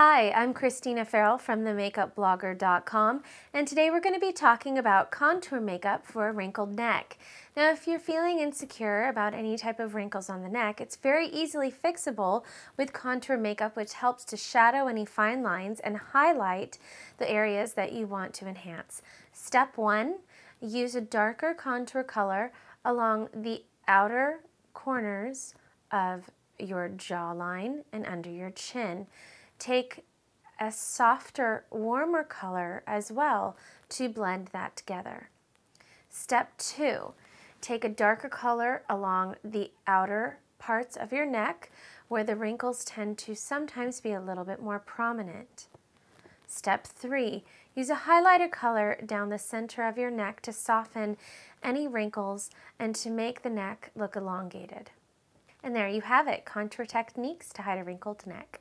Hi, I'm Christina Farrell from themakeupblogger.com and today we're going to be talking about contour makeup for a wrinkled neck. Now if you're feeling insecure about any type of wrinkles on the neck, it's very easily fixable with contour makeup which helps to shadow any fine lines and highlight the areas that you want to enhance. Step one, use a darker contour color along the outer corners of your jawline and under your chin take a softer, warmer color as well to blend that together. Step two, take a darker color along the outer parts of your neck where the wrinkles tend to sometimes be a little bit more prominent. Step three, use a highlighter color down the center of your neck to soften any wrinkles and to make the neck look elongated. And there you have it, contour techniques to hide a wrinkled neck.